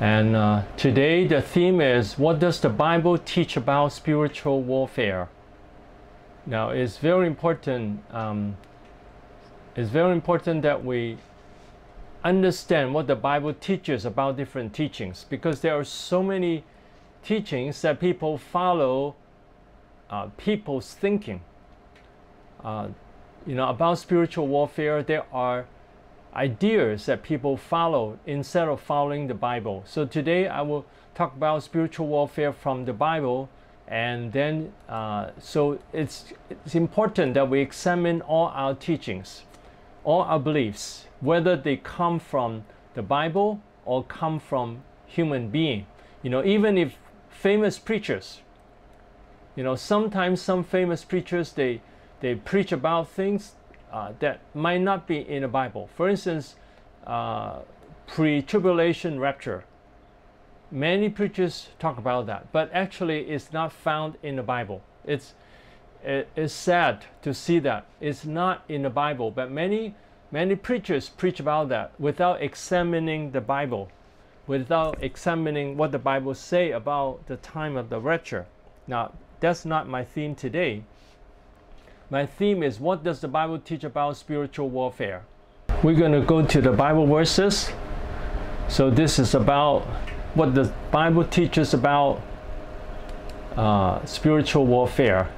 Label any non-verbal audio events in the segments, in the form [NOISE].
And uh, today the theme is what does the Bible teach about spiritual warfare? Now it's very important. Um, it's very important that we understand what the Bible teaches about different teachings because there are so many teachings that people follow uh, people's thinking. Uh, you know, about spiritual warfare, there are ideas that people follow instead of following the Bible. So today I will talk about spiritual warfare from the Bible, and then uh, so it's it's important that we examine all our teachings, all our beliefs, whether they come from the Bible or come from human being. You know, even if famous preachers, you know, sometimes some famous preachers they they preach about things uh, that might not be in the Bible. For instance, uh, pre-tribulation rapture. Many preachers talk about that, but actually it's not found in the Bible. It's it's sad to see that it's not in the Bible, but many many preachers preach about that without examining the Bible, without examining what the Bible say about the time of the rapture. Now, that's not my theme today. My theme is what does the Bible teach about spiritual warfare? We're going to go to the Bible verses. So this is about what the Bible teaches about uh, spiritual warfare.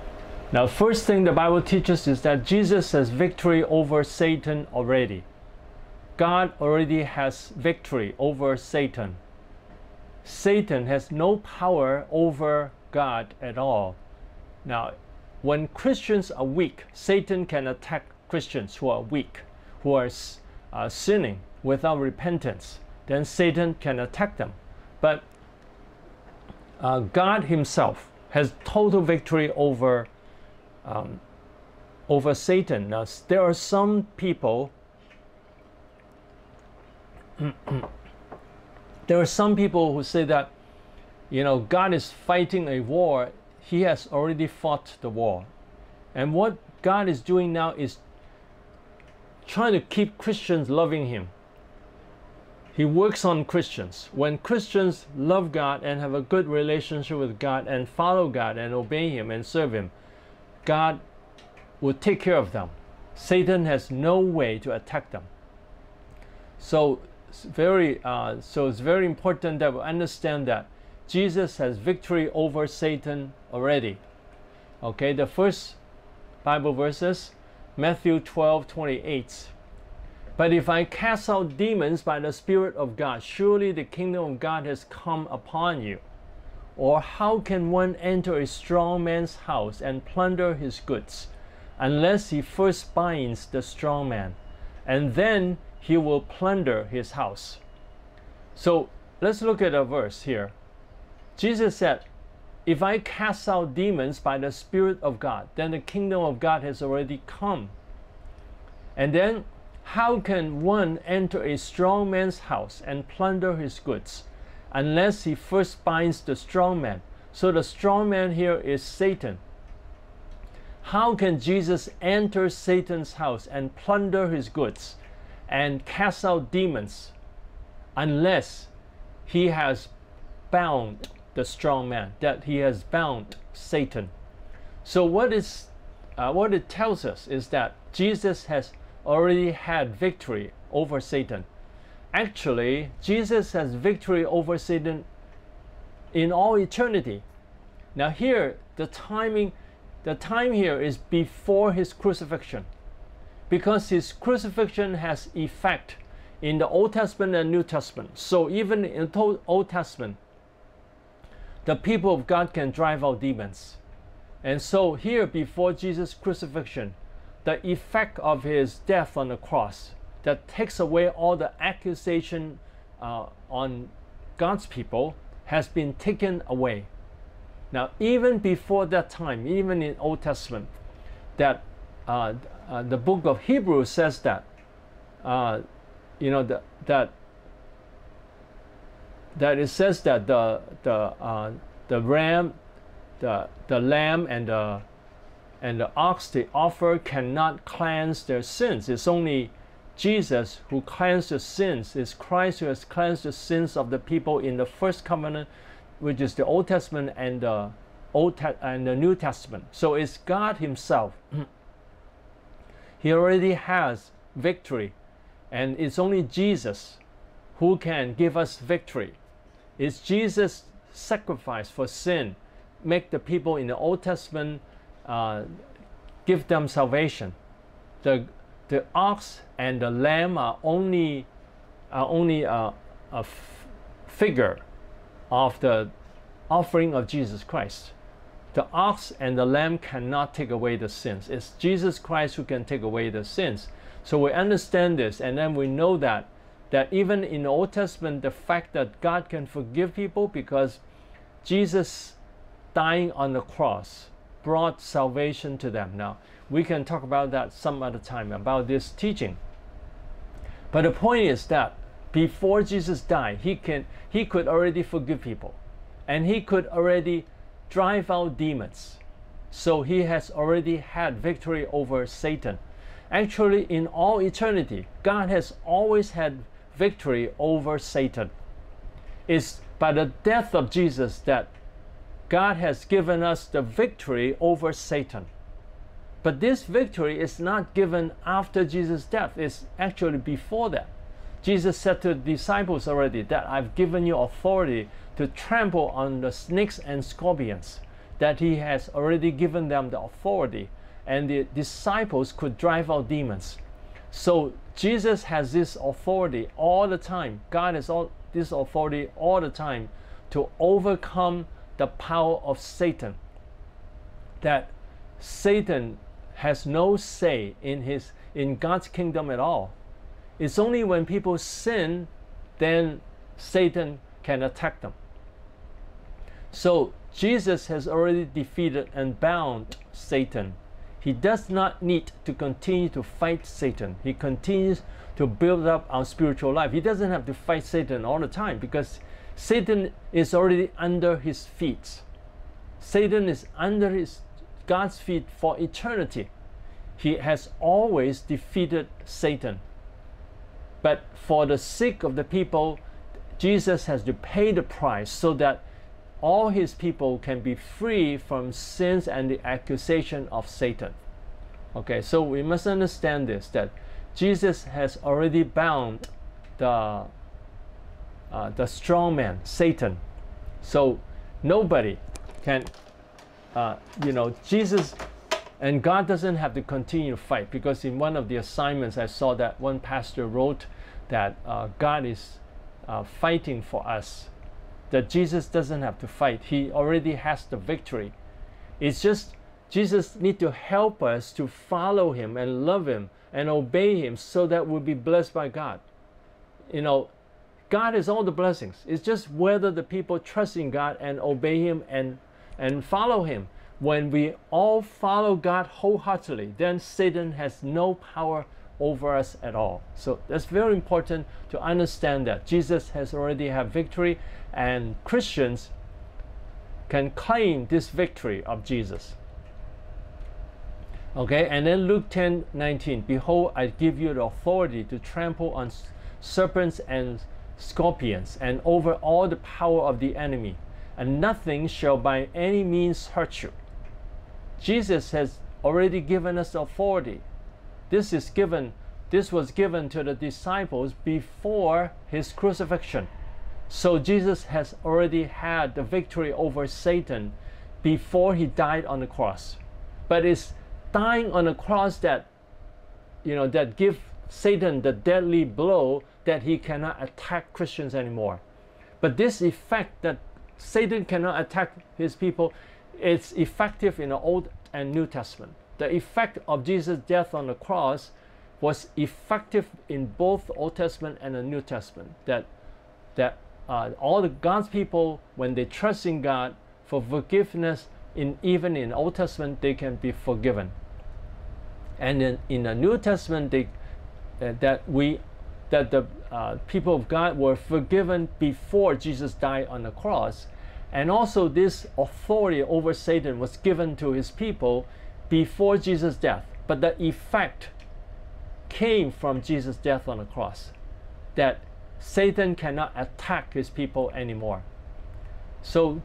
Now, first thing the Bible teaches is that Jesus has victory over Satan already. God already has victory over Satan. Satan has no power over God at all. Now, when Christians are weak, Satan can attack Christians who are weak, who are uh, sinning without repentance. Then Satan can attack them. But uh, God Himself has total victory over um, over Satan. Now, there are some people. [CLEARS THROAT] there are some people who say that, you know, God is fighting a war he has already fought the war. And what God is doing now is trying to keep Christians loving Him. He works on Christians. When Christians love God and have a good relationship with God and follow God and obey Him and serve Him, God will take care of them. Satan has no way to attack them. So it's very, uh, so it's very important that we understand that Jesus has victory over Satan already. Okay, the first Bible verses, Matthew 12 28. But if I cast out demons by the Spirit of God, surely the kingdom of God has come upon you. Or how can one enter a strong man's house and plunder his goods, unless he first binds the strong man, and then he will plunder his house? So let's look at a verse here. Jesus said, If I cast out demons by the Spirit of God, then the kingdom of God has already come. And then, how can one enter a strong man's house and plunder his goods unless he first binds the strong man? So the strong man here is Satan. How can Jesus enter Satan's house and plunder his goods and cast out demons unless he has bound the strong man, that he has bound Satan. So what is uh, what it tells us is that Jesus has already had victory over Satan. Actually, Jesus has victory over Satan in all eternity. Now here, the timing, the time here is before his crucifixion. Because his crucifixion has effect in the Old Testament and New Testament. So even in the Old Testament, the people of God can drive out demons. And so, here before Jesus' crucifixion, the effect of his death on the cross that takes away all the accusation uh, on God's people has been taken away. Now, even before that time, even in Old Testament, that uh, uh, the book of Hebrews says that, uh, you know, the, that that it says that the the uh, the ram, the the lamb and the and the ox they offer cannot cleanse their sins. It's only Jesus who cleansed the sins. It's Christ who has cleansed the sins of the people in the first covenant, which is the Old Testament and the Old Te- and the New Testament. So it's God Himself. [CLEARS THROAT] he already has victory, and it's only Jesus who can give us victory. It's Jesus' sacrifice for sin, make the people in the Old Testament uh, give them salvation. The the ox and the lamb are only are only a, a figure of the offering of Jesus Christ. The ox and the lamb cannot take away the sins. It's Jesus Christ who can take away the sins. So we understand this, and then we know that that even in the Old Testament, the fact that God can forgive people because Jesus dying on the cross brought salvation to them. Now, we can talk about that some other time about this teaching. But the point is that before Jesus died, he can he could already forgive people and he could already drive out demons. So he has already had victory over Satan. Actually, in all eternity, God has always had victory over Satan. It's by the death of Jesus that God has given us the victory over Satan. But this victory is not given after Jesus' death, it's actually before that. Jesus said to the disciples already that I've given you authority to trample on the snakes and scorpions, that He has already given them the authority, and the disciples could drive out demons. So Jesus has this authority all the time. God has all this authority all the time to overcome the power of Satan. That Satan has no say in his in God's kingdom at all. It's only when people sin then Satan can attack them. So Jesus has already defeated and bound Satan. He does not need to continue to fight Satan. He continues to build up our spiritual life. He doesn't have to fight Satan all the time because Satan is already under his feet. Satan is under his God's feet for eternity. He has always defeated Satan. But for the sake of the people, Jesus has to pay the price so that all his people can be free from sins and the accusation of Satan. Okay, so we must understand this that Jesus has already bound the uh, the strong man, Satan. So nobody can, uh, you know, Jesus and God doesn't have to continue to fight because in one of the assignments I saw that one pastor wrote that uh, God is uh, fighting for us that Jesus doesn't have to fight. He already has the victory. It's just Jesus need to help us to follow him and love him and obey him so that we'll be blessed by God. You know, God is all the blessings. It's just whether the people trust in God and obey him and and follow him. When we all follow God wholeheartedly, then Satan has no power over us at all. So that's very important to understand that Jesus has already had victory and Christians can claim this victory of Jesus. Okay, and then Luke 10 19, Behold, I give you the authority to trample on serpents and scorpions and over all the power of the enemy, and nothing shall by any means hurt you. Jesus has already given us authority. This is given this was given to the disciples before his crucifixion. So Jesus has already had the victory over Satan before he died on the cross. But it's dying on the cross that you know that give Satan the deadly blow that he cannot attack Christians anymore. But this effect that Satan cannot attack his people, it's effective in the Old and New Testament. The effect of Jesus' death on the cross was effective in both Old Testament and the New Testament. That that uh, all the God's people, when they trust in God for forgiveness, in even in Old Testament, they can be forgiven. And in, in the New Testament, they, uh, that we, that the uh, people of God were forgiven before Jesus died on the cross, and also this authority over Satan was given to his people before Jesus' death. But the effect came from Jesus' death on the cross. That Satan cannot attack his people anymore. So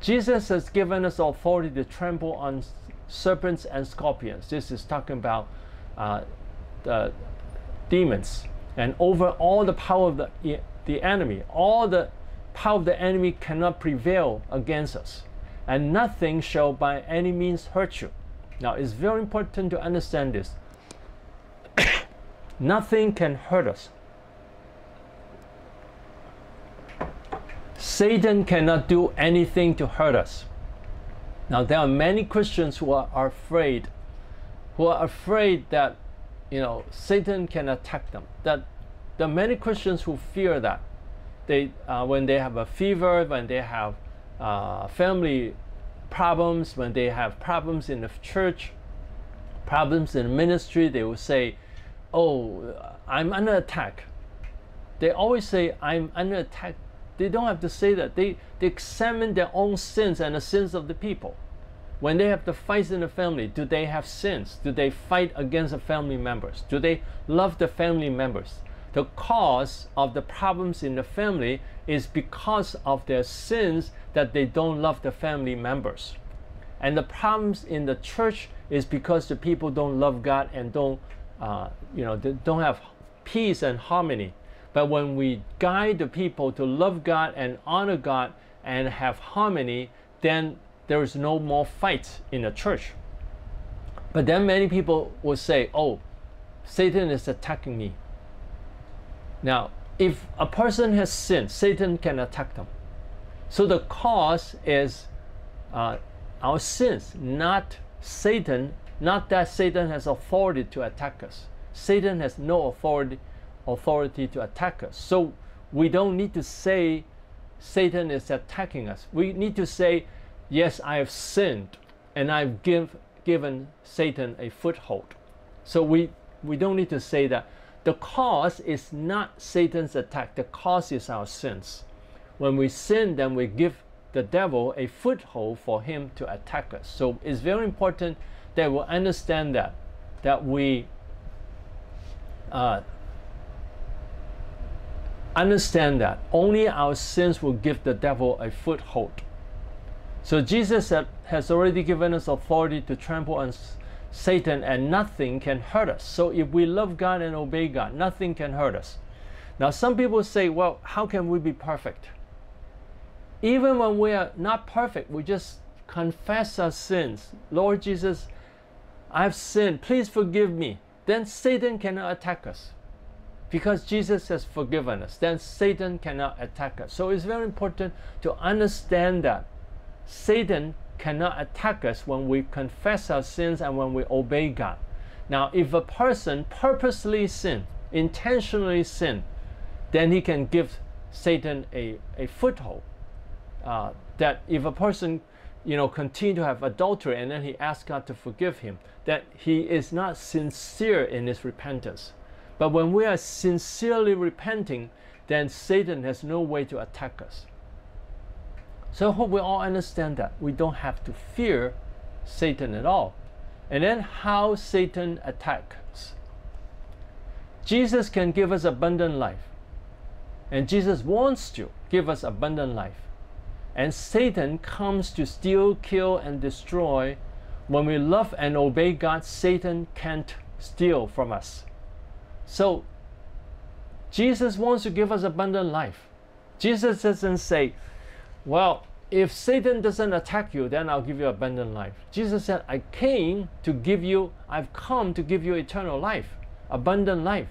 Jesus has given us authority to trample on serpents and scorpions. This is talking about uh, the demons and over all the power of the, the enemy. All the power of the enemy cannot prevail against us, and nothing shall by any means hurt you. Now, it's very important to understand this. [COUGHS] nothing can hurt us. Satan cannot do anything to hurt us. Now, there are many Christians who are, afraid, who are afraid that, you know, Satan can attack them. That there are many Christians who fear that. They, uh, when they have a fever, when they have uh, family problems, when they have problems in the church, problems in the ministry, they will say, "Oh, I'm under attack." They always say, "I'm under attack they don't have to say that. They, they examine their own sins and the sins of the people. When they have the fights in the family, do they have sins? Do they fight against the family members? Do they love the family members? The cause of the problems in the family is because of their sins that they don't love the family members. And the problems in the church is because the people don't love God and don't, uh, you know, don't have peace and harmony. But when we guide the people to love God and honor God and have harmony, then there is no more fight in the church. But then many people will say, oh, Satan is attacking me. Now, if a person has sinned, Satan can attack them. So the cause is uh, our sins, not Satan, not that Satan has authority to attack us. Satan has no authority authority to attack us. So we don't need to say Satan is attacking us. We need to say, yes, I have sinned and I've give, given Satan a foothold. So we, we don't need to say that. The cause is not Satan's attack, the cause is our sins. When we sin, then we give the devil a foothold for him to attack us. So it's very important that we understand that, that we uh, understand that only our sins will give the devil a foothold. So Jesus has already given us authority to trample on Satan and nothing can hurt us. So if we love God and obey God, nothing can hurt us. Now some people say, well, how can we be perfect? Even when we are not perfect, we just confess our sins. Lord Jesus, I've sinned. Please forgive me. Then Satan cannot attack us because Jesus has forgiven us, then Satan cannot attack us. So it's very important to understand that Satan cannot attack us when we confess our sins and when we obey God. Now, if a person purposely sin, intentionally sin, then he can give Satan a, a foothold. Uh, that if a person you know continue to have adultery and then he asks God to forgive him, that he is not sincere in his repentance. But when we are sincerely repenting, then Satan has no way to attack us. So I hope we all understand that. We don't have to fear Satan at all. And then how Satan attacks. Jesus can give us abundant life. And Jesus wants to give us abundant life. And Satan comes to steal, kill, and destroy. When we love and obey God, Satan can't steal from us. So Jesus wants to give us abundant life. Jesus doesn't say, well, if Satan doesn't attack you, then I'll give you abundant life. Jesus said, I came to give you, I've come to give you eternal life, abundant life.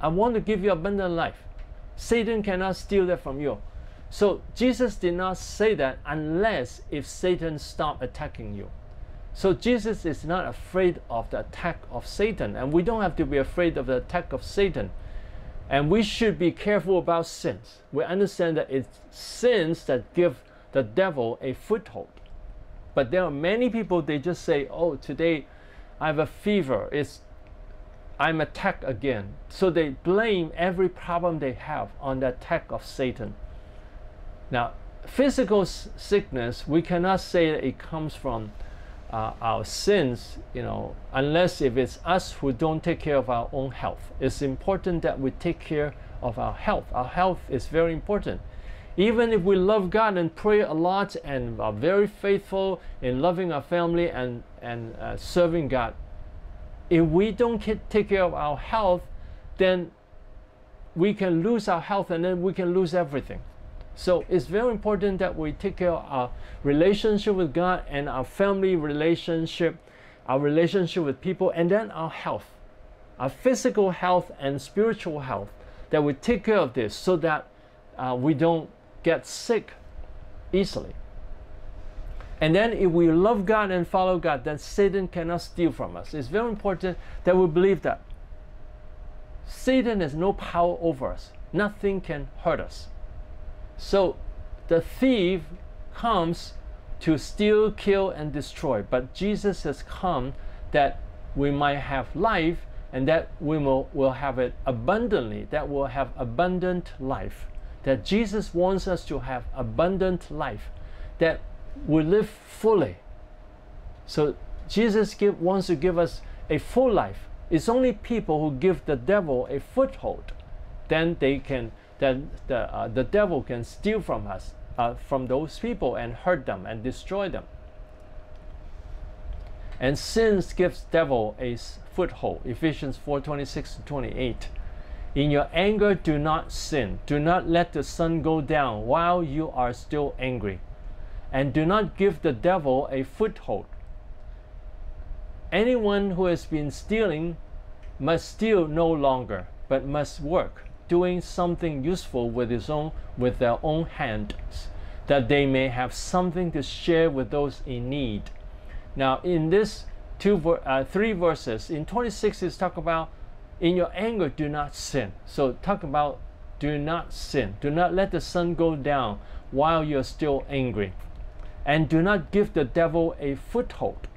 I want to give you abundant life. Satan cannot steal that from you. So Jesus did not say that unless if Satan stopped attacking you. So Jesus is not afraid of the attack of Satan, and we don't have to be afraid of the attack of Satan. And we should be careful about sins. We understand that it's sins that give the devil a foothold. But there are many people they just say, "Oh, today I have a fever. It's I'm attacked again." So they blame every problem they have on the attack of Satan. Now, physical sickness, we cannot say that it comes from uh, our sins, you know, unless if it's us who don't take care of our own health. It's important that we take care of our health. Our health is very important. Even if we love God and pray a lot and are very faithful in loving our family and, and uh, serving God, if we don't take care of our health, then we can lose our health and then we can lose everything. So it's very important that we take care of our relationship with God and our family relationship, our relationship with people, and then our health, our physical health and spiritual health, that we take care of this so that uh, we don't get sick easily. And then if we love God and follow God, then Satan cannot steal from us. It's very important that we believe that. Satan has no power over us. Nothing can hurt us. So the thief comes to steal, kill, and destroy. But Jesus has come that we might have life and that we will, will have it abundantly, that we'll have abundant life. That Jesus wants us to have abundant life, that we live fully. So Jesus give, wants to give us a full life. It's only people who give the devil a foothold, then they can then the, uh, the devil can steal from us, uh, from those people and hurt them and destroy them. And sin gives devil a foothold. Ephesians 4 26 to 28. In your anger, do not sin. Do not let the sun go down while you are still angry. And do not give the devil a foothold. Anyone who has been stealing must steal no longer, but must work doing something useful with his own with their own hands that they may have something to share with those in need. Now in this two uh, three verses in 26 is talk about in your anger do not sin. So talk about do not sin. Do not let the sun go down while you're still angry. And do not give the devil a foothold.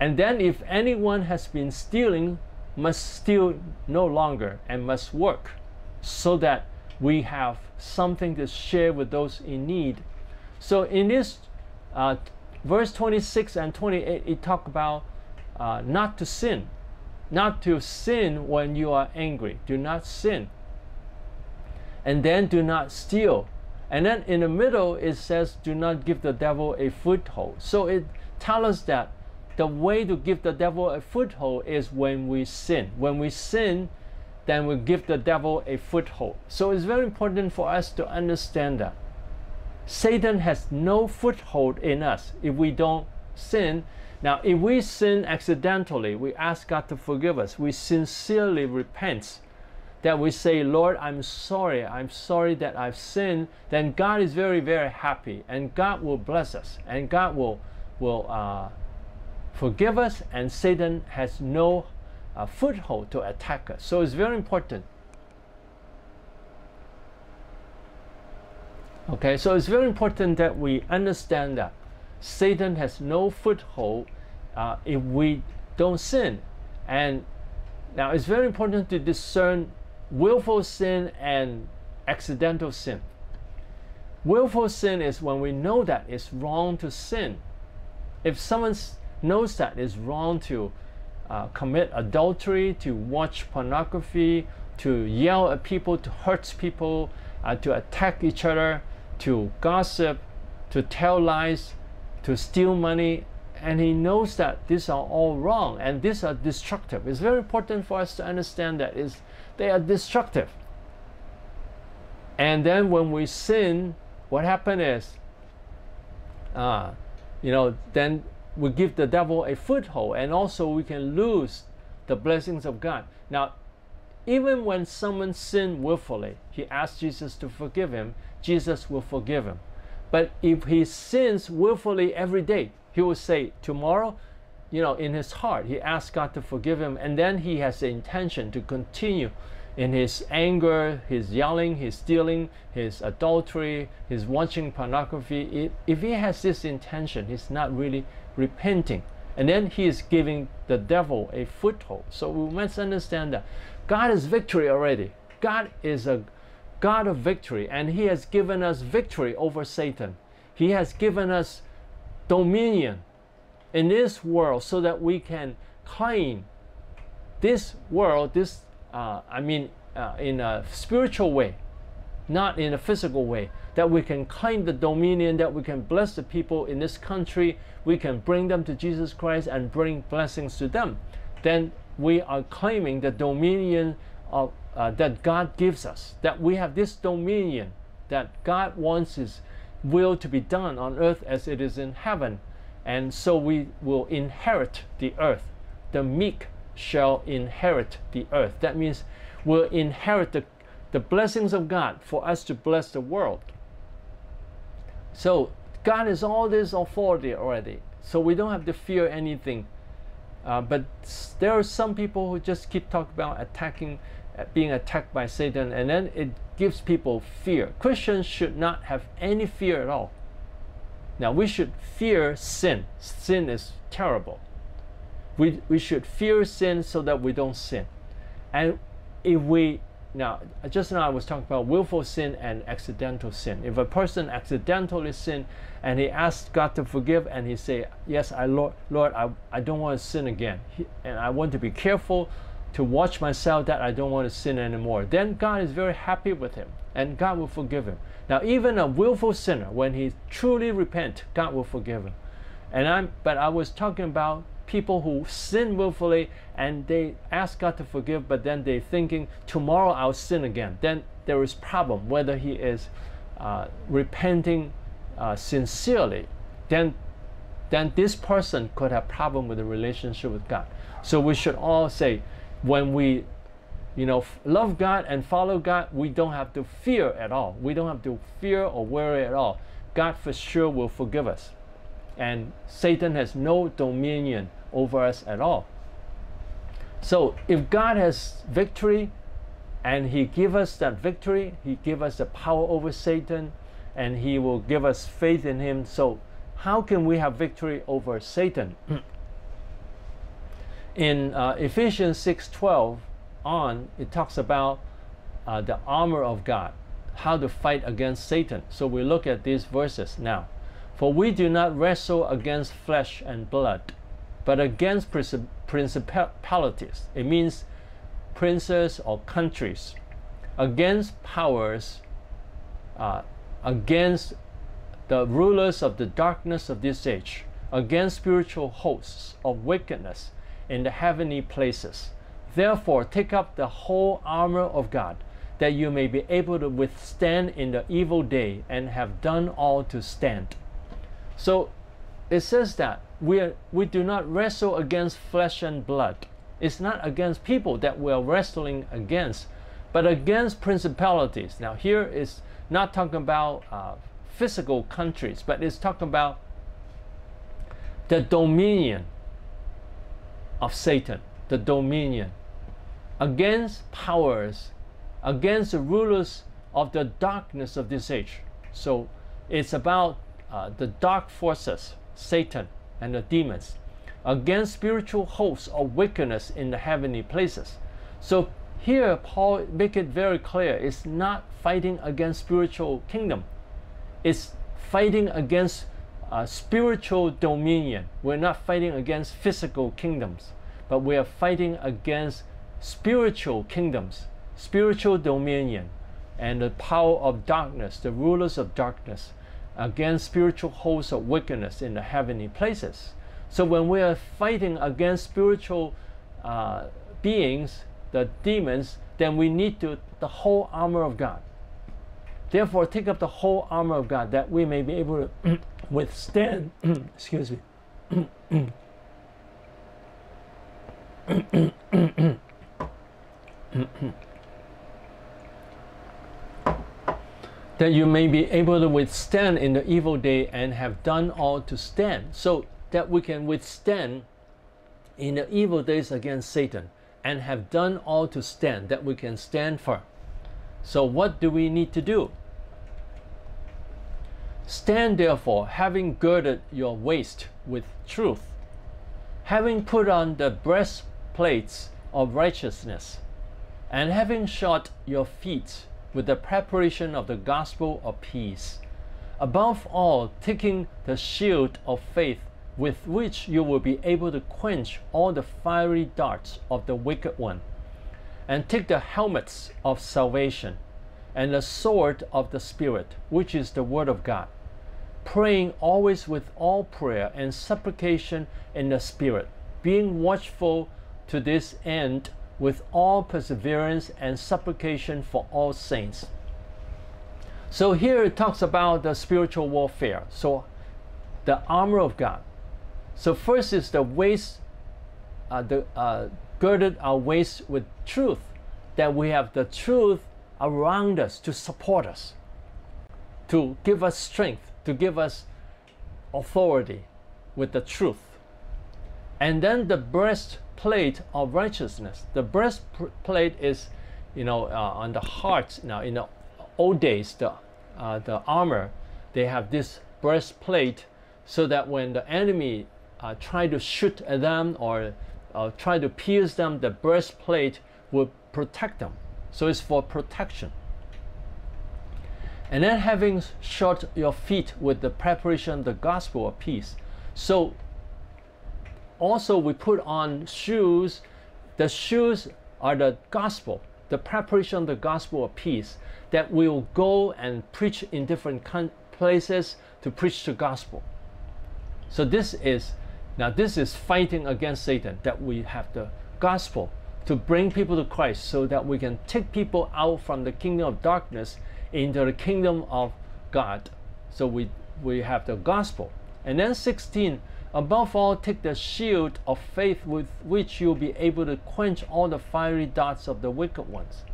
And then if anyone has been stealing must steal no longer and must work so that we have something to share with those in need. So in this uh, verse 26 and 28, it talk about uh, not to sin, not to sin when you are angry. Do not sin. And then do not steal. And then in the middle, it says, do not give the devil a foothold. So it tells us that the way to give the devil a foothold is when we sin. When we sin, then we give the devil a foothold. So it's very important for us to understand that. Satan has no foothold in us if we don't sin. Now, if we sin accidentally, we ask God to forgive us. We sincerely repent. That we say, Lord, I'm sorry. I'm sorry that I've sinned. Then God is very, very happy, and God will bless us, and God will will uh, forgive us, and Satan has no a foothold to attack us. So it's very important. Okay, so it's very important that we understand that Satan has no foothold uh, if we don't sin. And now it's very important to discern willful sin and accidental sin. Willful sin is when we know that it's wrong to sin. If someone knows that it's wrong to uh, commit adultery, to watch pornography, to yell at people, to hurt people, uh, to attack each other, to gossip, to tell lies, to steal money. And he knows that these are all wrong and these are destructive. It's very important for us to understand that is they are destructive. And then when we sin, what happens is, uh, you know, then we give the devil a foothold and also we can lose the blessings of God. Now, even when someone sinned willfully, he asked Jesus to forgive him, Jesus will forgive him. But if he sins willfully every day, he will say, Tomorrow, you know, in his heart, he asks God to forgive him, and then he has the intention to continue in his anger, his yelling, his stealing, his adultery, his watching pornography. If he has this intention, he's not really repenting. And then he is giving the devil a foothold. So we must understand that God is victory already. God is a God of victory, and He has given us victory over Satan. He has given us dominion in this world so that we can claim this world, this, uh, I mean, uh, in a spiritual way, not in a physical way, that we can claim the dominion, that we can bless the people in this country, we can bring them to Jesus Christ and bring blessings to them, then we are claiming the dominion of, uh, that God gives us, that we have this dominion, that God wants His will to be done on earth as it is in heaven. And so we will inherit the earth. The meek shall inherit the earth. That means we'll inherit the, the blessings of God for us to bless the world. So God has all this authority already. So we don't have to fear anything. Uh, but there are some people who just keep talking about attacking, uh, being attacked by Satan, and then it gives people fear. Christians should not have any fear at all. Now we should fear sin. Sin is terrible. We, we should fear sin so that we don't sin. And if we now just now I was talking about willful sin and accidental sin. If a person accidentally sin and he asks God to forgive and he say, Yes, I Lord Lord, I, I don't want to sin again. He, and I want to be careful to watch myself that I don't want to sin anymore. Then God is very happy with him and God will forgive him. Now even a willful sinner, when he truly repent, God will forgive him. And I'm but I was talking about people who sin willfully and they ask God to forgive, but then they're thinking tomorrow I'll sin again. Then there is problem whether he is uh, repenting uh, sincerely. Then then this person could have problem with the relationship with God. So we should all say, when we you know love God and follow God, we don't have to fear at all. We don't have to fear or worry at all. God for sure will forgive us. And Satan has no dominion over us at all. So if God has victory and he give us that victory, he give us the power over Satan and he will give us faith in him. So how can we have victory over Satan? [CLEARS THROAT] in uh, Ephesians 6:12 on it talks about uh, the armor of God, how to fight against Satan. So we look at these verses now. For we do not wrestle against flesh and blood, but against principalities. It means princes or countries, against powers, uh, against the rulers of the darkness of this age, against spiritual hosts of wickedness in the heavenly places. Therefore, take up the whole armor of God, that you may be able to withstand in the evil day and have done all to stand. So it says that we, are, we do not wrestle against flesh and blood. It's not against people that we are wrestling against, but against principalities. Now, here is not talking about uh, physical countries, but it's talking about the dominion of Satan, the dominion against powers, against the rulers of the darkness of this age. So it's about uh, the dark forces, Satan, and the demons against spiritual hosts of wickedness in the heavenly places. So here Paul make it very clear it's not fighting against spiritual kingdom. It's fighting against uh, spiritual dominion. We're not fighting against physical kingdoms, but we are fighting against spiritual kingdoms, spiritual dominion, and the power of darkness, the rulers of darkness, against spiritual hosts of wickedness in the heavenly places. So when we are fighting against spiritual uh, beings, the demons, then we need to the whole armor of God. Therefore, take up the whole armor of God that we may be able to [CLEARS THROAT] withstand. [CLEARS THROAT] excuse me. [CLEARS THROAT] that you may be able to withstand in the evil day and have done all to stand. So that we can withstand in the evil days against Satan and have done all to stand, that we can stand firm. So, what do we need to do? Stand therefore, having girded your waist with truth, having put on the breastplates of righteousness, and having shod your feet with the preparation of the gospel of peace. Above all, taking the shield of faith with which you will be able to quench all the fiery darts of the wicked one. And take the helmets of salvation and the sword of the Spirit, which is the Word of God, praying always with all prayer and supplication in the Spirit, being watchful to this end with all perseverance and supplication for all saints. So here it talks about the spiritual warfare. So the armor of God. So first is the waist, uh, the uh, girded our waist with truth, that we have the truth around us to support us, to give us strength, to give us authority with the truth. And then the breastplate of righteousness. The breastplate is, you know, uh, on the heart. Now, in the old days, the uh, the armor, they have this breastplate, so that when the enemy uh, try to shoot at them or uh, try to pierce them, the breastplate will protect them. So it's for protection. And then having shod your feet with the preparation, the gospel of peace. So also we put on shoes. The shoes are the gospel, the preparation of the gospel of peace that we will go and preach in different places to preach the gospel. So this is now this is fighting against Satan that we have the gospel to bring people to Christ so that we can take people out from the kingdom of darkness into the kingdom of God. So we, we have the gospel. And then 16, above all, take the shield of faith with which you'll be able to quench all the fiery darts of the wicked ones.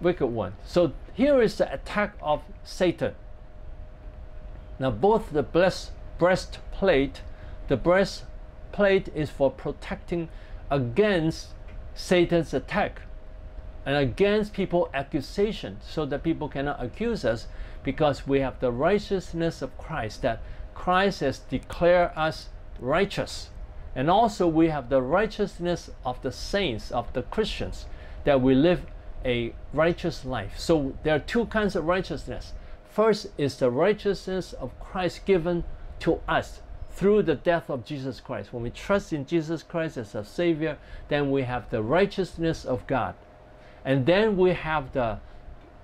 Wicked one. So here is the attack of Satan. Now both the breast, breastplate, the breastplate is for protecting against Satan's attack and against people accusation so that people cannot accuse us because we have the righteousness of Christ that Christ has declared us righteous and also we have the righteousness of the saints of the Christians that we live a righteous life so there are two kinds of righteousness first is the righteousness of Christ given to us through the death of Jesus Christ. When we trust in Jesus Christ as our Savior, then we have the righteousness of God. And then we have the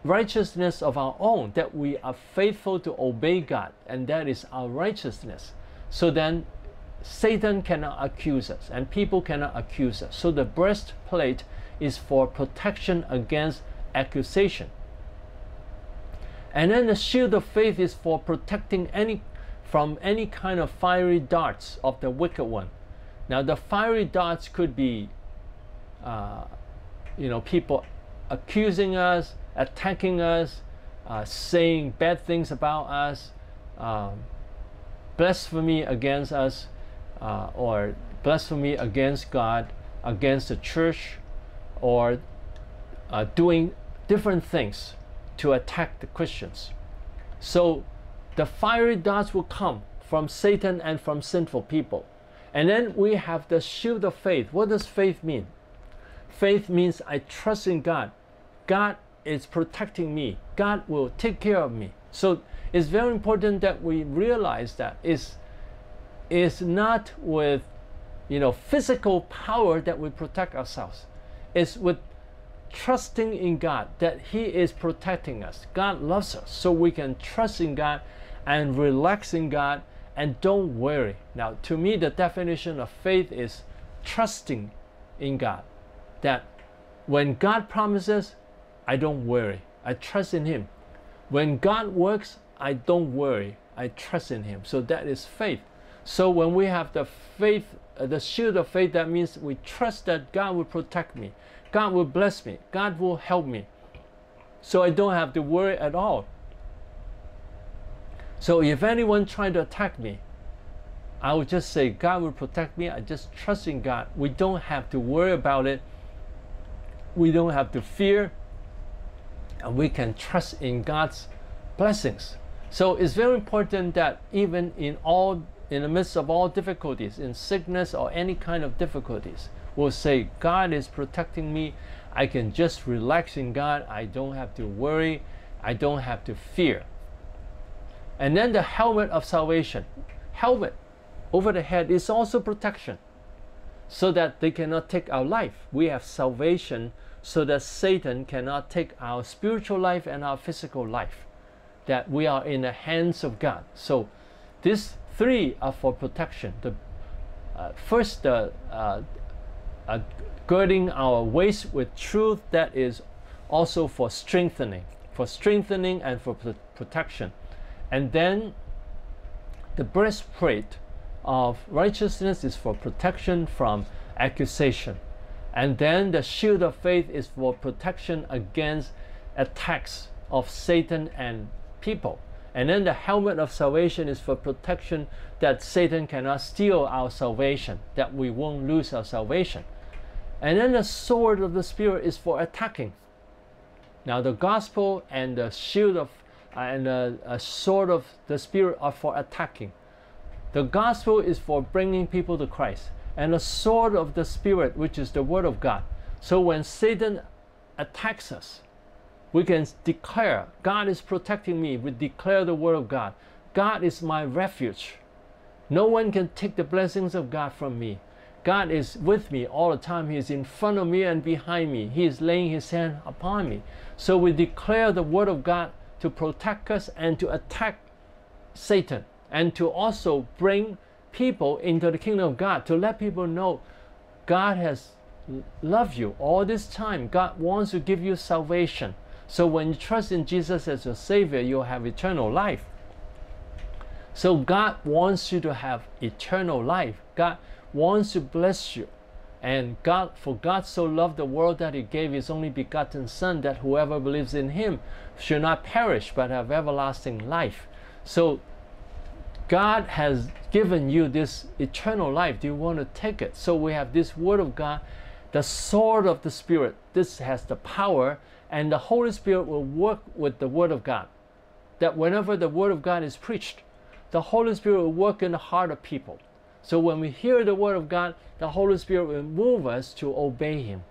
righteousness of our own, that we are faithful to obey God, and that is our righteousness. So then Satan cannot accuse us, and people cannot accuse us. So the breastplate is for protection against accusation. And then the shield of faith is for protecting any from any kind of fiery darts of the wicked one. Now, the fiery darts could be, uh, you know, people accusing us, attacking us, uh, saying bad things about us, um, blasphemy against us, uh, or blasphemy against God, against the church, or uh, doing different things to attack the Christians. So the fiery darts will come from Satan and from sinful people. And then we have the shield of faith. What does faith mean? Faith means I trust in God. God is protecting me. God will take care of me. So it's very important that we realize that it's, it's not with you know physical power that we protect ourselves. It's with trusting in God that He is protecting us. God loves us, so we can trust in God and relax in God and don't worry. Now, to me, the definition of faith is trusting in God. That when God promises, I don't worry. I trust in Him. When God works, I don't worry. I trust in Him. So that is faith. So when we have the faith, uh, the shield of faith, that means we trust that God will protect me. God will bless me. God will help me. So I don't have to worry at all. So if anyone trying to attack me, I would just say God will protect me. I just trust in God. We don't have to worry about it. We don't have to fear. And we can trust in God's blessings. So it's very important that even in all in the midst of all difficulties, in sickness or any kind of difficulties, we'll say, God is protecting me. I can just relax in God. I don't have to worry. I don't have to fear. And then the helmet of salvation. Helmet. over the head is also protection so that they cannot take our life. We have salvation so that Satan cannot take our spiritual life and our physical life. That we are in the hands of God. So these three are for protection. The uh, first, uh, uh, girding our waist with truth that is also for strengthening, for strengthening and for protection. And then the breastplate of righteousness is for protection from accusation. And then the shield of faith is for protection against attacks of Satan and people. And then the helmet of salvation is for protection that Satan cannot steal our salvation, that we won't lose our salvation. And then the sword of the Spirit is for attacking. Now, the gospel and the shield of uh, and the uh, sword of the Spirit are for attacking. The gospel is for bringing people to Christ, and the sword of the Spirit, which is the Word of God. So when Satan attacks us, we can declare, God is protecting me. We declare the Word of God. God is my refuge. No one can take the blessings of God from me. God is with me all the time. He is in front of me and behind me. He is laying His hand upon me. So we declare the Word of God to protect us and to attack Satan and to also bring people into the kingdom of God, to let people know God has loved you all this time. God wants to give you salvation. So when you trust in Jesus as your Savior, you'll have eternal life. So God wants you to have eternal life. God wants to bless you. And God, for God so loved the world that He gave His only begotten Son, that whoever believes in Him should not perish but have everlasting life. So God has given you this eternal life. Do you want to take it? So we have this Word of God, the sword of the Spirit. This has the power, and the Holy Spirit will work with the Word of God. That whenever the Word of God is preached, the Holy Spirit will work in the heart of people. So when we hear the Word of God, the Holy Spirit will move us to obey Him.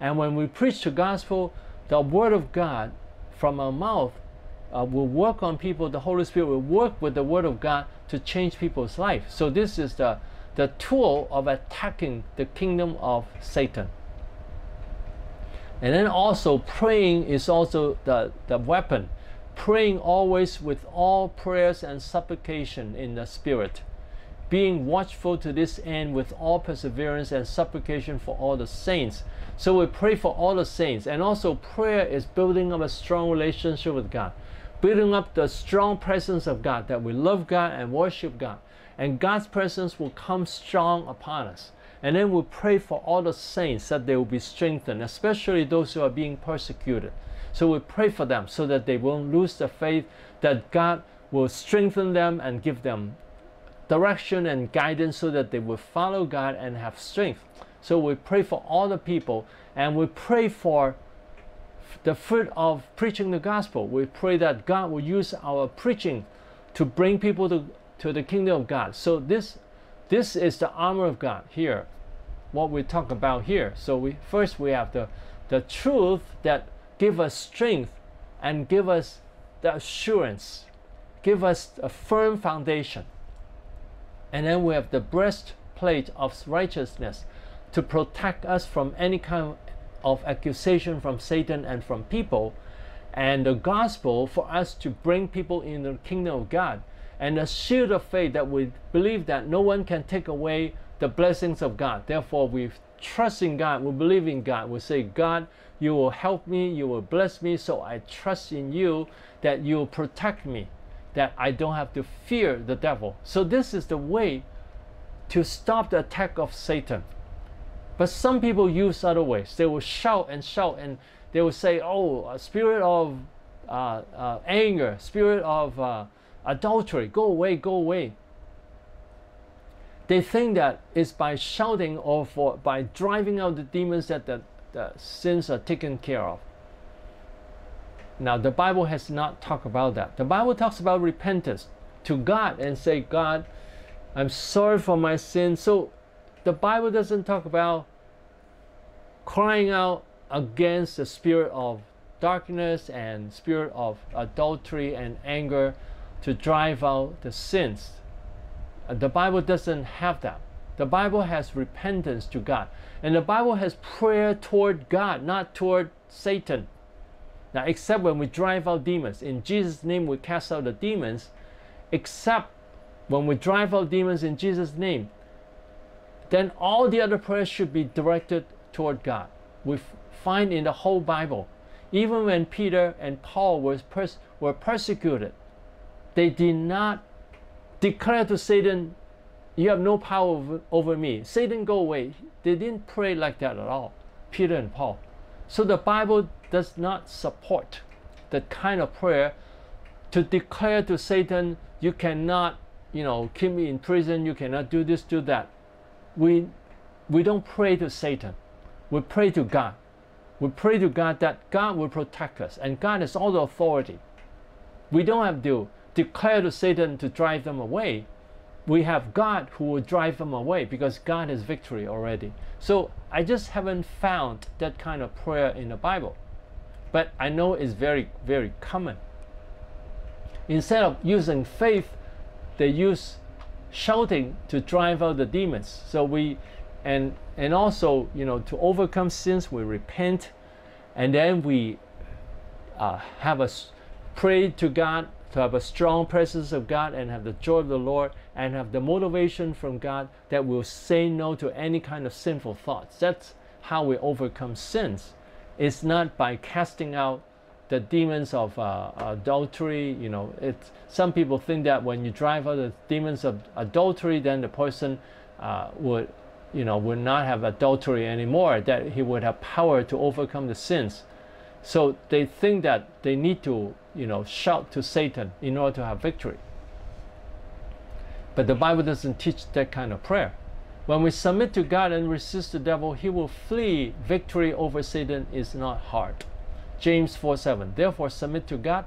And when we preach the gospel, the Word of God from our mouth uh, will work on people. The Holy Spirit will work with the Word of God to change people's life. So this is the, the tool of attacking the kingdom of Satan. And then also praying is also the, the weapon. Praying always with all prayers and supplication in the Spirit. Being watchful to this end with all perseverance and supplication for all the saints. So we pray for all the saints. And also prayer is building up a strong relationship with God building up the strong presence of God, that we love God and worship God. And God's presence will come strong upon us. And then we pray for all the saints that they will be strengthened, especially those who are being persecuted. So we pray for them so that they won't lose the faith, that God will strengthen them and give them direction and guidance so that they will follow God and have strength. So we pray for all the people and we pray for the fruit of preaching the gospel. We pray that God will use our preaching to bring people to, to the kingdom of God. So this this is the armor of God here, what we talk about here. So we first we have the the truth that give us strength and give us the assurance, give us a firm foundation. And then we have the breastplate of righteousness to protect us from any kind of accusation from Satan and from people, and the gospel for us to bring people in the kingdom of God, and a shield of faith that we believe that no one can take away the blessings of God. Therefore, we trust in God, we believe in God, we say, God, you will help me, you will bless me, so I trust in you that you will protect me, that I don't have to fear the devil. So, this is the way to stop the attack of Satan. But some people use other ways. They will shout and shout and they will say, oh, a spirit of uh, uh, anger, spirit of uh, adultery, go away, go away. They think that it's by shouting or for, by driving out the demons that the, the sins are taken care of. Now, the Bible has not talked about that. The Bible talks about repentance to God and say, God, I'm sorry for my sin. So the Bible doesn't talk about crying out against the spirit of darkness and spirit of adultery and anger to drive out the sins. Uh, the Bible doesn't have that. The Bible has repentance to God. And the Bible has prayer toward God, not toward Satan. Now, except when we drive out demons. In Jesus' name, we cast out the demons. Except when we drive out demons in Jesus' name, then all the other prayers should be directed toward God. We find in the whole Bible, even when Peter and Paul was pers- were persecuted, they did not declare to Satan, You have no power over, me. Satan, go away. They didn't pray like that at all, Peter and Paul. So the Bible does not support that kind of prayer to declare to Satan, You cannot, you know, keep me in prison, you cannot do this, do that we, we don't pray to Satan. We pray to God. We pray to God that God will protect us and God has all the authority. We don't have to declare to Satan to drive them away. We have God who will drive them away because God has victory already. So I just haven't found that kind of prayer in the Bible. But I know it's very, very common. Instead of using faith, they use shouting to drive out the demons. So we, and and also you know to overcome sins, we repent, and then we uh, have a pray to God to have a strong presence of God and have the joy of the Lord and have the motivation from God that will say no to any kind of sinful thoughts. That's how we overcome sins. It's not by casting out the demons of uh, adultery. You know. Some people think that when you drive out the demons of adultery, then the person uh, would, you know, would not have adultery anymore. That he would have power to overcome the sins. So they think that they need to, you know, shout to Satan in order to have victory. But the Bible doesn't teach that kind of prayer. When we submit to God and resist the devil, he will flee. Victory over Satan is not hard. James 4 7. Therefore, submit to God.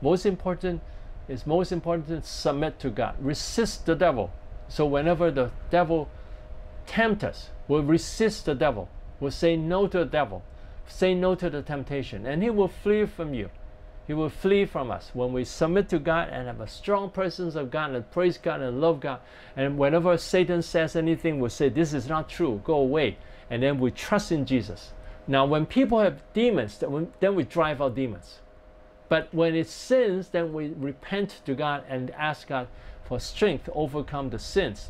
Most important is most important to submit to God. Resist the devil. So whenever the devil tempt us, we'll resist the devil. We'll say no to the devil. Say no to the temptation. And he will flee from you. He will flee from us when we submit to God and have a strong presence of God and praise God and love God. And whenever Satan says anything, we'll say, This is not true, go away. And then we trust in Jesus. Now, when people have demons, then we drive out demons. But when it's sins, then we repent to God and ask God for strength to overcome the sins.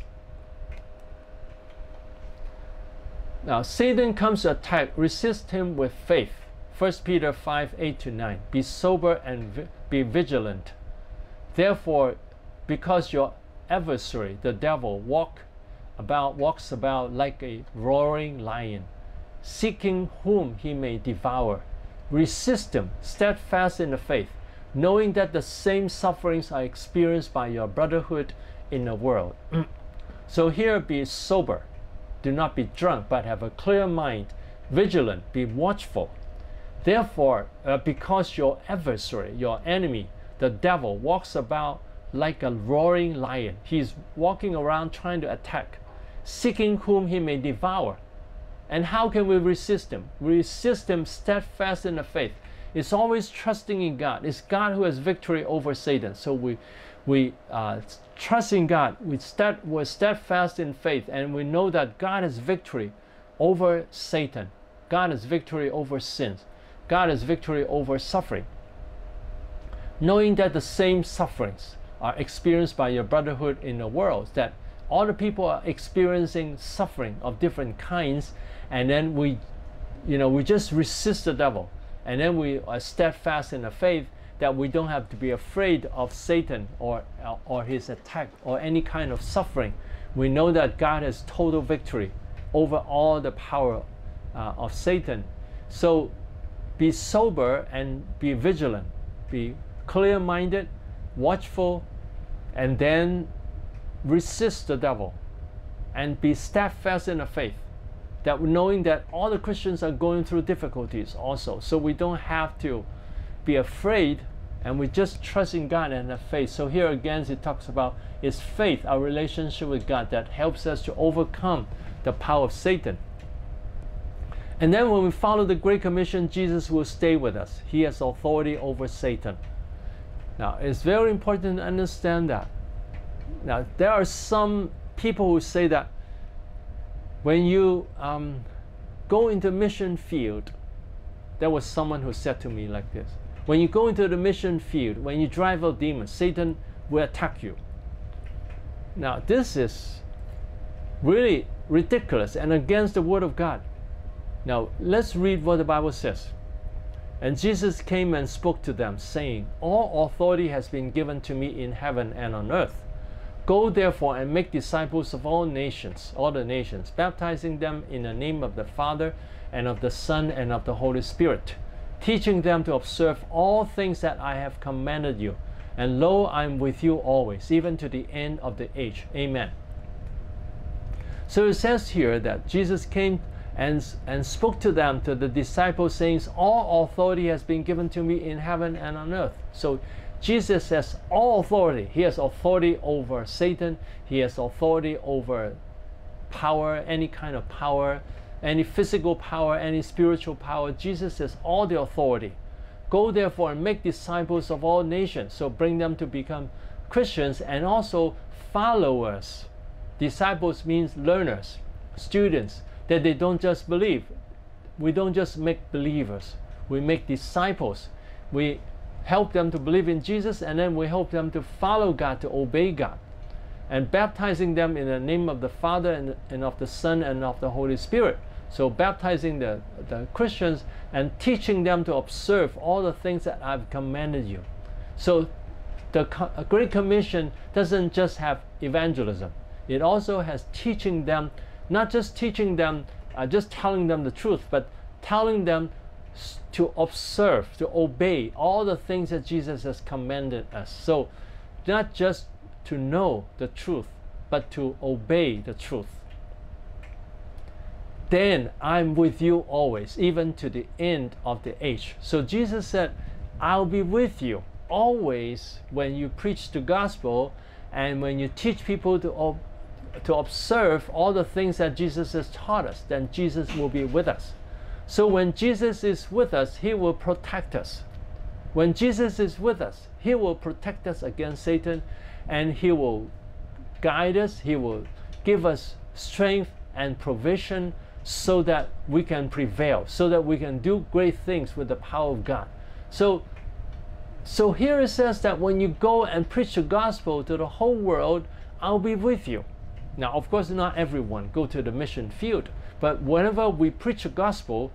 Now, Satan comes to attack, resist him with faith. 1 Peter 5 8 to 9. Be sober and vi be vigilant. Therefore, because your adversary, the devil, walk about, walks about like a roaring lion seeking whom he may devour. Resist him, steadfast in the faith, knowing that the same sufferings are experienced by your brotherhood in the world. [CLEARS THROAT] so here be sober, do not be drunk, but have a clear mind, vigilant, be watchful. Therefore, uh, because your adversary, your enemy, the devil, walks about like a roaring lion, he is walking around trying to attack, seeking whom he may devour. And how can we resist him? Resist him steadfast in the faith. It's always trusting in God. It's God who has victory over Satan. So we, we uh, trust in God. We stead, we're steadfast in faith, and we know that God has victory over Satan. God has victory over sins. God has victory over suffering. Knowing that the same sufferings are experienced by your brotherhood in the world, that all the people are experiencing suffering of different kinds, and then we you know we just resist the devil. And then we are steadfast in the faith that we don't have to be afraid of satan or or his attack or any kind of suffering. We know that god has total victory over all the power uh, of satan. So be sober and be vigilant be clear-minded watchful and then resist the devil and be steadfast in the faith that knowing that all the Christians are going through difficulties also. So we don't have to be afraid and we just trust in God and have faith. So here again it talks about is faith, our relationship with God that helps us to overcome the power of Satan. And then when we follow the Great Commission, Jesus will stay with us. He has authority over Satan. Now, it's very important to understand that Now, there are some people who say that when you um, go into mission field, there was someone who said to me like this when you go into the mission field, when you drive out demons, Satan will attack you. Now, this is really ridiculous and against the Word of God. Now, let's read what the Bible says. And Jesus came and spoke to them, saying, All authority has been given to me in heaven and on earth. Go therefore and make disciples of all nations, all the nations, baptizing them in the name of the Father and of the Son and of the Holy Spirit teaching them to observe all things that I have commanded you. And lo, I am with you always, even to the end of the age. Amen. So it says here that Jesus came and, and spoke to them, to the disciples, saying, All authority has been given to me in heaven and on earth. So Jesus has all authority. He has authority over Satan, He has authority over power, any kind of power any physical power, any spiritual power. Jesus has all the authority. Go therefore and make disciples of all nations. So bring them to become Christians and also followers. Disciples means learners, students, that they don't just believe. We don't just make believers, we make disciples. We help them to believe in Jesus and then we help them to follow God, to obey God. And baptizing them in the name of the Father and, and of the Son and of the Holy Spirit. So baptizing the, the Christians and teaching them to observe all the things that I've commanded you. So the Great Commission doesn't just have evangelism. It also has teaching them, not just teaching them, uh, just telling them the truth, but telling them to observe, to obey all the things that Jesus has commanded us. So not just to know the truth, but to obey the truth then I'm with you always, even to the end of the age. So Jesus said, I'll be with you always when you preach the gospel and when you teach people to, to observe all the things that Jesus has taught us, then Jesus will be with us. So when Jesus is with us, he will protect us. When Jesus is with us, he will protect us against Satan and he will guide us, he will give us strength and provision so that we can prevail, so that we can do great things with the power of God. So, so here it says that when you go and preach the gospel to the whole world, I'll be with you. Now, of course, not everyone go to the mission field, but whenever we preach the gospel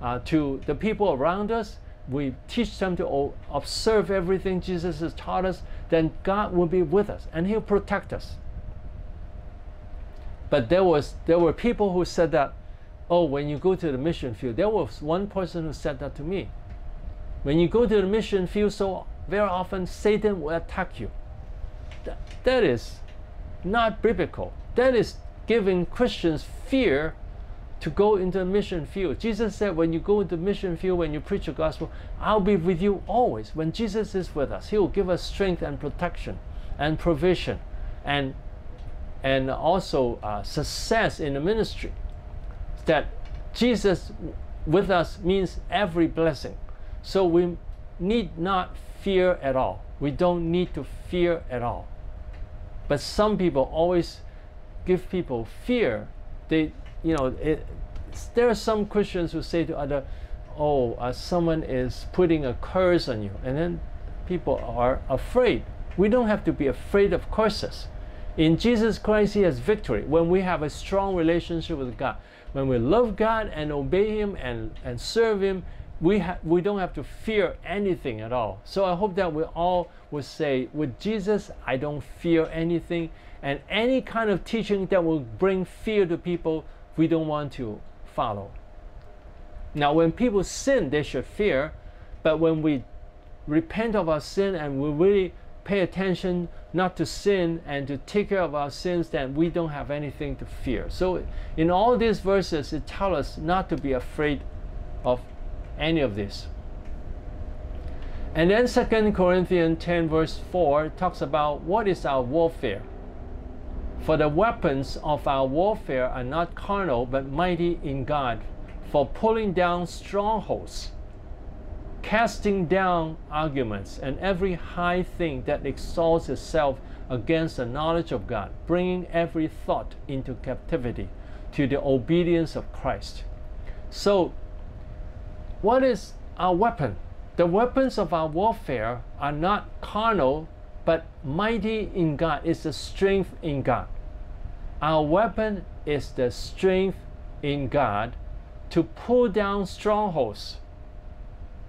uh, to the people around us, we teach them to observe everything Jesus has taught us, then God will be with us and He'll protect us. But there was there were people who said that oh, when you go to the mission field, there was one person who said that to me. When you go to the mission field, so very often Satan will attack you. that, that is not biblical. That is giving Christians fear to go into the mission field. Jesus said, when you go into mission field, when you preach the gospel, I'll be with you always. When Jesus is with us, He will give us strength and protection and provision and and also uh, success in the ministry that Jesus with us means every blessing. So we need not fear at all. We don't need to fear at all. But some people always give people fear. They, you know, it, there are some Christians who say to other, "Oh, uh, someone is putting a curse on you," and then people are afraid. We don't have to be afraid of curses. In Jesus Christ, He has victory. When we have a strong relationship with God, when we love God and obey Him and, and serve Him, we, we don't have to fear anything at all. So I hope that we all will say, with Jesus, I don't fear anything. And any kind of teaching that will bring fear to people, we don't want to follow. Now, when people sin, they should fear. But when we repent of our sin and we really pay attention not to sin and to take care of our sins, then we don't have anything to fear. So, in all these verses, it tells us not to be afraid of any of this. And then 2 Corinthians 10, verse 4 talks about what is our warfare. For the weapons of our warfare are not carnal, but mighty in God, for pulling down strongholds casting down arguments and every high thing that exalts itself against the knowledge of God, bringing every thought into captivity to the obedience of Christ. So, what is our weapon? The weapons of our warfare are not carnal, but mighty in God. It's the strength in God. Our weapon is the strength in God to pull down strongholds.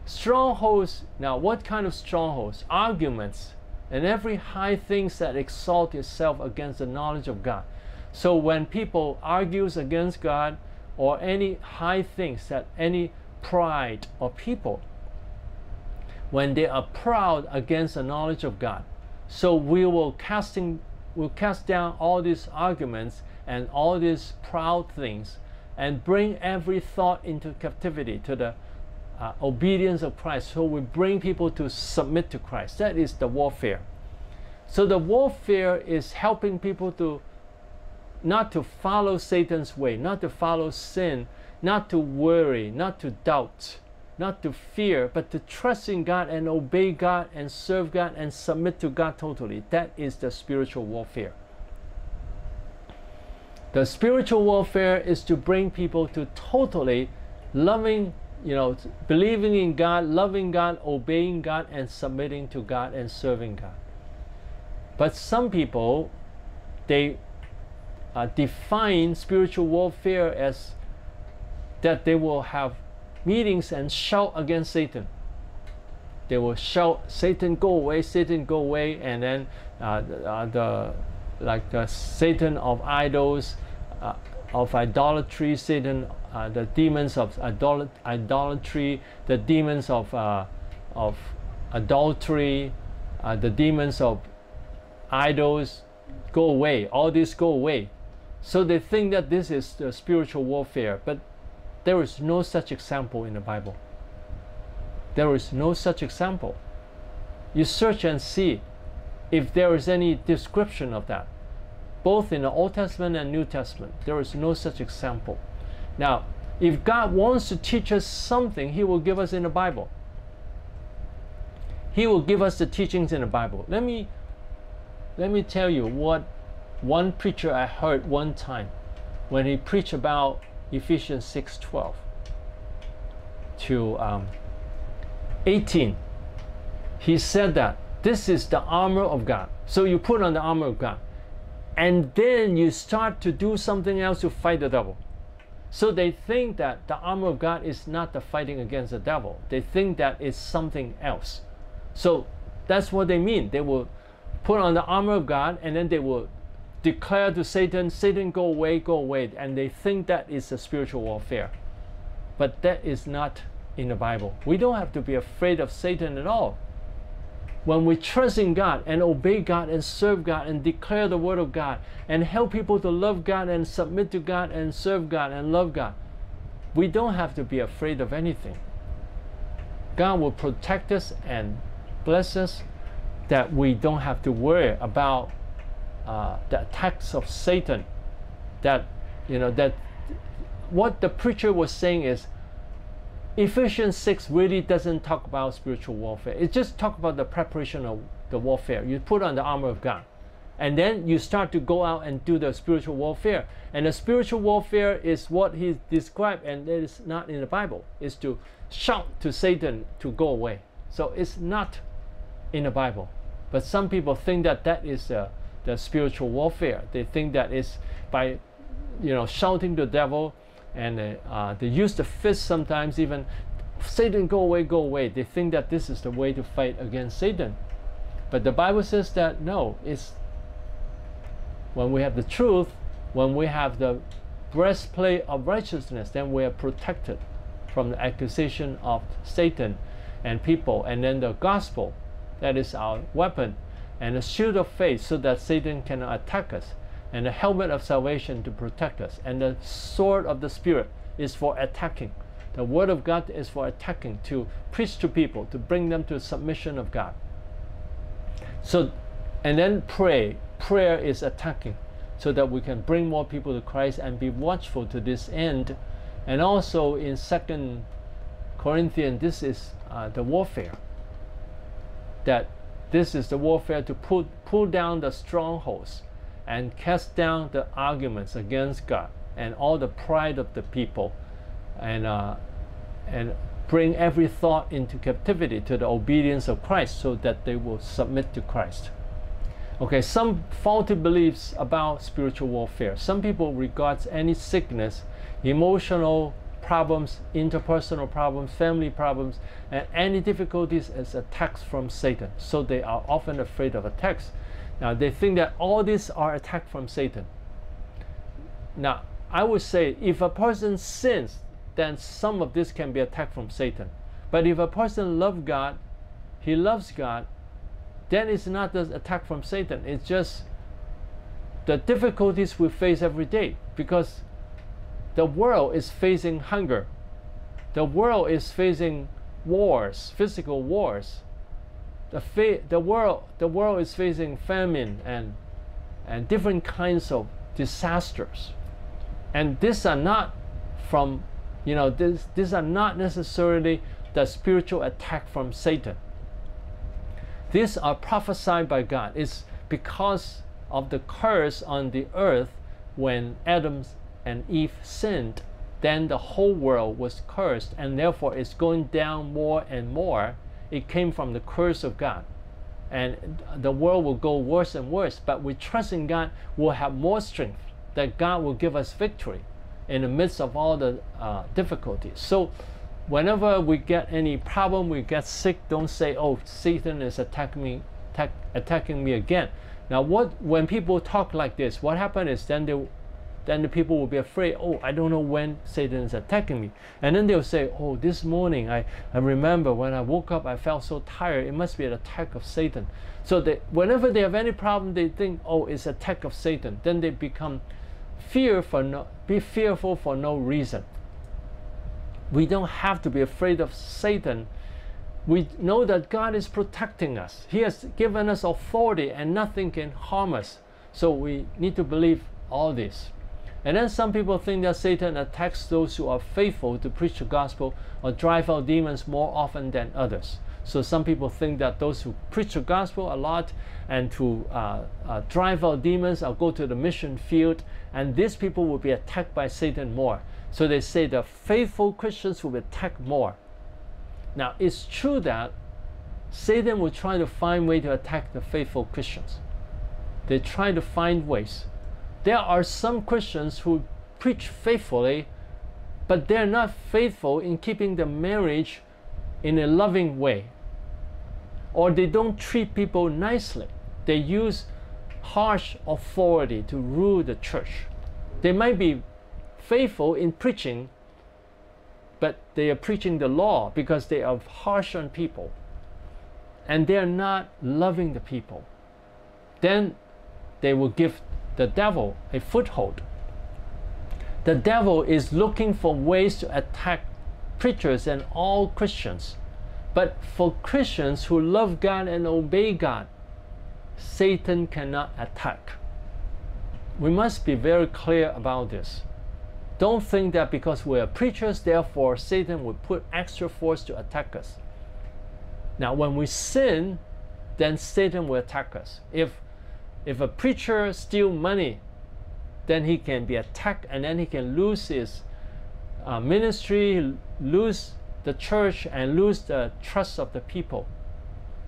Strongholds, now what kind of strongholds? Arguments and every high things that exalt itself against the knowledge of God. So when people argues against God or any high things that any pride or people, when they are proud against the knowledge of God, so we will casting will cast down all these arguments and all these proud things and bring every thought into captivity to the uh, obedience of Christ. So we bring people to submit to Christ. That is the warfare. So the warfare is helping people to not to follow Satan's way, not to follow sin, not to worry, not to doubt, not to fear, but to trust in God and obey God and serve God and submit to God totally. That is the spiritual warfare. The spiritual warfare is to bring people to totally loving, you know, believing in God, loving God, obeying God, and submitting to God and serving God. But some people, they uh, define spiritual warfare as that they will have meetings and shout against Satan. They will shout, "Satan, go away! Satan, go away!" And then uh, the, uh, the like the Satan of idols, uh, of idolatry, Satan, uh, the demons of idol idolatry, the demons of uh, of adultery, uh, the demons of idols, go away. All this go away. So they think that this is the spiritual warfare, but there is no such example in the Bible. There is no such example. You search and see if there is any description of that. Both in the Old Testament and New Testament, there is no such example. Now, if God wants to teach us something, He will give us in the Bible. He will give us the teachings in the Bible. Let me let me tell you what one preacher I heard one time when he preached about Ephesians 6:12 to um, 18. He said that this is the armor of God. So you put on the armor of God, and then you start to do something else to fight the devil. So they think that the armor of God is not the fighting against the devil. They think that it's something else. So that's what they mean. They will put on the armor of God and then they will declare to Satan, Satan, go away, go away. And they think that is a spiritual warfare. But that is not in the Bible. We don't have to be afraid of Satan at all. When we trust in God and obey God and serve God and declare the word of God and help people to love God and submit to God and serve God and love God, we don't have to be afraid of anything. God will protect us and bless us that we don't have to worry about uh, the attacks of Satan. That you know that what the preacher was saying is Ephesians 6 really doesn't talk about spiritual warfare. It just talk about the preparation of the warfare. You put on the armor of God. And then you start to go out and do the spiritual warfare. And the spiritual warfare is what he described, and it is not in the Bible, is to shout to Satan to go away. So it's not in the Bible. But some people think that that is uh, the spiritual warfare. They think that it's by, you know, shouting the devil, and uh, they use the fist sometimes even. Satan, go away, go away. They think that this is the way to fight against Satan. But the Bible says that no, it's when we have the truth, when we have the breastplate of righteousness, then we are protected from the accusation of Satan and people, and then the gospel that is our weapon, and a shield of faith so that Satan cannot attack us, and a helmet of salvation to protect us, and the sword of the Spirit is for attacking. The Word of God is for attacking, to preach to people, to bring them to submission of God. So, and then pray. Prayer is attacking, so that we can bring more people to Christ and be watchful to this end. And also in Second Corinthians, this is uh, the warfare. That this is the warfare to pull, pull down the strongholds and cast down the arguments against God and all the pride of the people and, uh, and bring every thought into captivity to the obedience of Christ so that they will submit to Christ. Okay, some faulty beliefs about spiritual warfare. Some people regards any sickness, emotional problems, interpersonal problems, family problems, and any difficulties as attacks from Satan. So they are often afraid of attacks. Now they think that all these are attacks from Satan. Now I would say if a person sins, then some of this can be attack from Satan. But if a person loves God, he loves God, then it's not the attack from Satan. It's just the difficulties we face every day because the world is facing hunger. The world is facing wars, physical wars. The, fa- the, world, the world is facing famine and, and different kinds of disasters. And these are not from, you know, this, these are not necessarily the spiritual attack from Satan. These are prophesied by God. It's because of the curse on the earth when Adam and Eve sinned, then the whole world was cursed, and therefore it's going down more and more. It came from the curse of God. And the world will go worse and worse, but we trust in God, we'll have more strength, that God will give us victory in the midst of all the uh, difficulties. So whenever we get any problem, we get sick, don't say, "Oh, Satan is attacking me, attack, attacking me again." Now, what when people talk like this, what happens is then they, then the people will be afraid. Oh, I don't know when Satan is attacking me, and then they'll say, "Oh, this morning I, I remember when I woke up, I felt so tired. It must be an attack of Satan." So they, whenever they have any problem, they think, "Oh, it's attack of Satan." Then they become fear for no, be fearful for no reason we don't have to be afraid of Satan. We know that God is protecting us. He has given us authority and nothing can harm us. So we need to believe all this. And then some people think that Satan attacks those who are faithful to preach the gospel or drive out demons more often than others. So some people think that those who preach the gospel a lot and to uh, uh, drive out demons or go to the mission field, and these people will be attacked by Satan more. So they say the faithful Christians will be attacked more. Now it's true that Satan will try to find way to attack the faithful Christians. They try to find ways. There are some Christians who preach faithfully, but they're not faithful in keeping the marriage in a loving way. Or they don't treat people nicely. They use harsh authority to rule the church. They might be faithful in preaching, but they are preaching the law because they are harsh on people and they are not loving the people. Then they will give the devil a foothold. The devil is looking for ways to attack preachers and all Christians. But for Christians who love God and obey God, Satan cannot attack. We must be very clear about this. Don't think that because we are preachers, therefore Satan will put extra force to attack us. Now, when we sin, then Satan will attack us. If if a preacher steal money, then he can be attacked and then he can lose his uh, ministry, lose the church, and lose the trust of the people.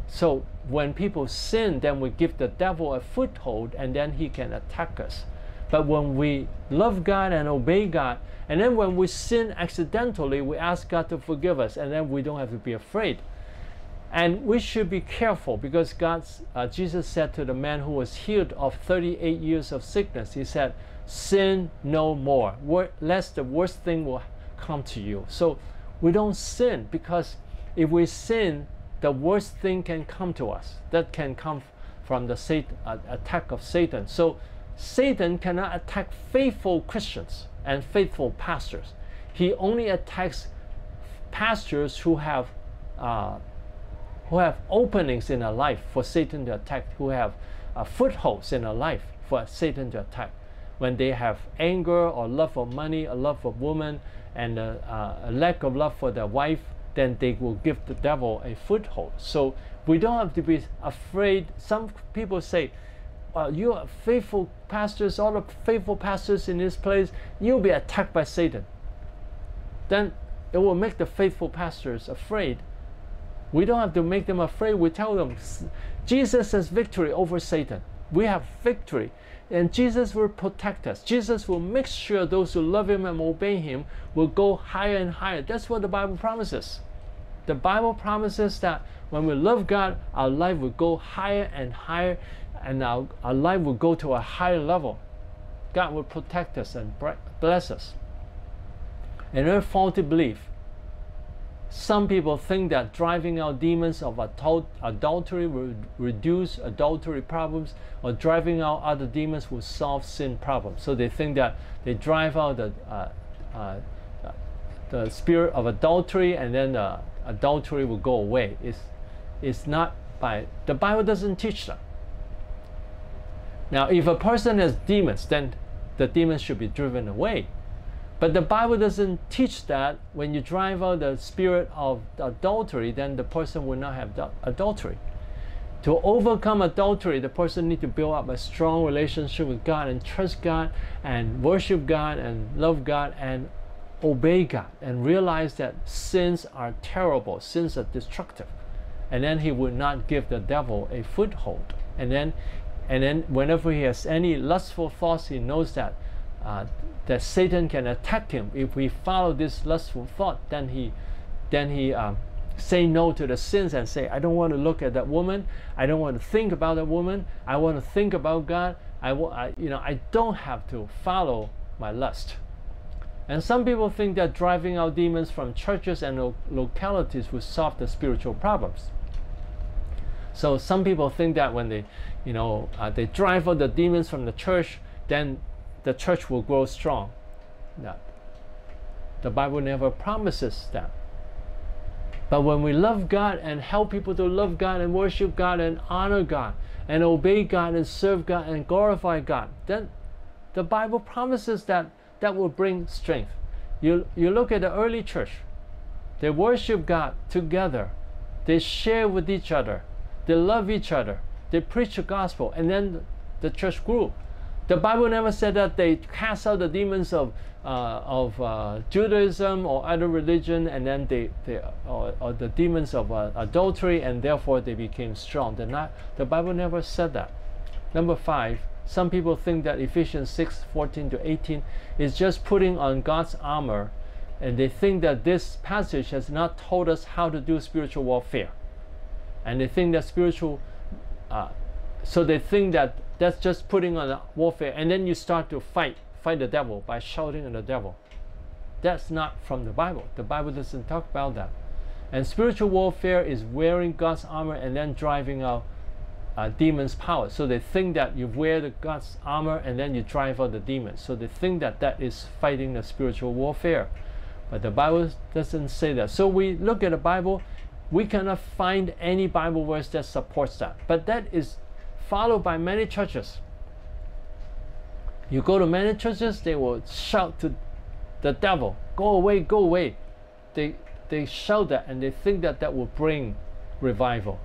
So when people sin, then we give the devil a foothold and then he can attack us. But when we love God and obey God, and then when we sin accidentally, we ask God to forgive us, and then we don't have to be afraid. And we should be careful because God's, uh, Jesus said to the man who was healed of 38 years of sickness, He said, Sin no more, lest the worst thing will come to you. So we don't sin because if we sin, the worst thing can come to us. That can come from the uh, attack of Satan. So Satan cannot attack faithful Christians and faithful pastors. He only attacks pastors who have uh, who have openings in their life for Satan to attack, who have uh, footholds in their life for Satan to attack. When they have anger or love for money, a love for woman, and a, uh, a lack of love for their wife, then they will give the devil a foothold. So we don't have to be afraid. Some people say, well, you are faithful pastors, all the faithful pastors in this place, you'll be attacked by Satan. Then it will make the faithful pastors afraid. We don't have to make them afraid. We tell them Jesus has victory over Satan. We have victory. And Jesus will protect us. Jesus will make sure those who love Him and obey Him will go higher and higher. That's what the Bible promises. The Bible promises that when we love God, our life will go higher and higher, and our, our life will go to a higher level. God will protect us and bless us. Another faulty belief. Some people think that driving out demons of adultery will reduce adultery problems, or driving out other demons will solve sin problems. So they think that they drive out the uh, uh, the spirit of adultery, and then the adultery will go away. It's it's not by the Bible doesn't teach that. Now, if a person has demons, then the demons should be driven away. But the Bible doesn't teach that when you drive out the spirit of adultery, then the person will not have adultery. To overcome adultery, the person needs to build up a strong relationship with God and trust God and worship God and love God and obey God and realize that sins are terrible, sins are destructive. And then he would not give the devil a foothold. And then and then whenever he has any lustful thoughts, he knows that uh, that Satan can attack him. If we follow this lustful thought, then he, then he um, say no to the sins and say, I don't want to look at that woman. I don't want to think about that woman. I want to think about God. I, I you know, I don't have to follow my lust. And some people think that driving out demons from churches and lo localities will solve the spiritual problems. So some people think that when they, you know, uh, they drive out the demons from the church, then the church will grow strong. No. The Bible never promises that. But when we love God and help people to love God and worship God and honor God and obey God and serve God and glorify God, then the Bible promises that that will bring strength. You, you look at the early church, they worship God together, they share with each other, they love each other, they preach the gospel, and then the church grew. The Bible never said that they cast out the demons of, uh, of uh, Judaism or other religion and then they, they or, or the demons of uh, adultery and therefore they became strong. Not, the Bible never said that. Number five, some people think that Ephesians 6 14 to 18 is just putting on God's armor, and they think that this passage has not told us how to do spiritual warfare. And they think that spiritual, uh, so they think that that's just putting on warfare, and then you start to fight, fight the devil by shouting at the devil. That's not from the Bible. The Bible doesn't talk about that. And spiritual warfare is wearing God's armor and then driving out uh, demons' power. So they think that you wear the God's armor and then you drive out the demons. So they think that that is fighting the spiritual warfare. But the Bible doesn't say that. So we look at the Bible, we cannot find any Bible verse that supports that. But that is followed by many churches. You go to many churches, they will shout to the devil, go away, go away. They, they shout that and they think that that will bring revival.